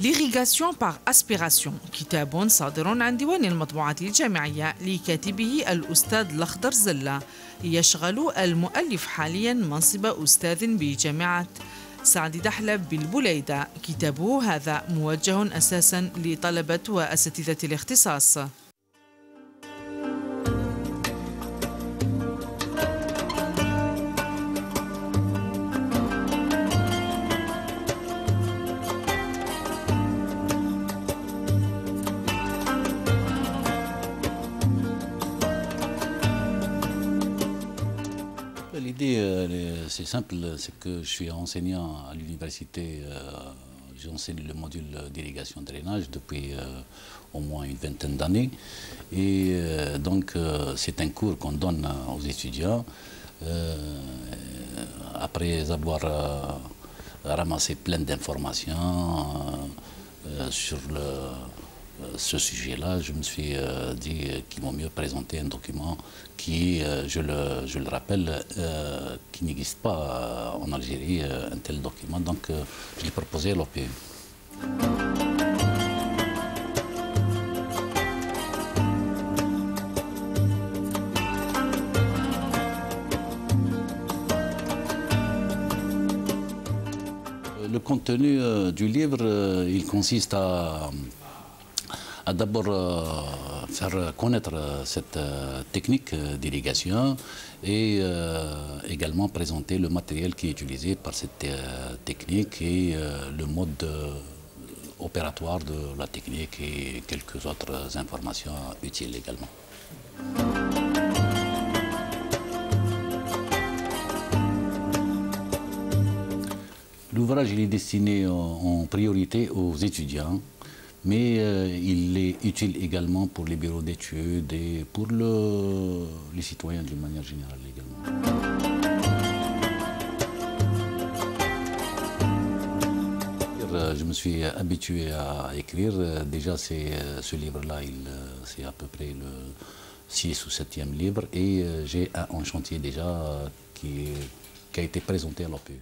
ليغيغاسيون باغ أسبيراسيون. كتاب صادر عن ديوان المطبوعات الجامعية لكاتبه الأستاذ الأخضر زلة. يشغل المؤلف حاليا منصب أستاذ بجامعة سعد دحلب بالبليدة. كتابه هذا موجه أساسا لطلبة وأساتذة الاختصاص. L'idée, euh, c'est simple, c'est que je suis enseignant à l'université, euh, j'enseigne le module d'irrigation drainage depuis euh, au moins une vingtaine d'années. Et donc, c'est un cours qu'on donne aux étudiants. après avoir ramassé plein d'informations sur le ce sujet-là, je me suis euh, dit qu'il vaut mieux présenter un document qui, euh, je, le, rappelle, qui n'existe pas en Algérie, un tel document. Donc, je l'ai proposé à l'OPE. Le contenu du livre, il consiste à d'abord euh, faire connaître euh, cette euh, technique d'irrigation et également présenter le matériel qui est utilisé par cette technique et le mode opératoire de la technique et quelques autres informations utiles également. L'ouvrage est destiné en priorité aux étudiants mais euh, il est utile également pour les bureaux d'études et pour les citoyens d'une manière générale également. Euh, je me suis habitué à écrire. Déjà, euh, ce livre-là, c'est à peu près le 6 ou 7e livre. Et j'ai un chantier déjà qui, qui a été présenté à l'OPU.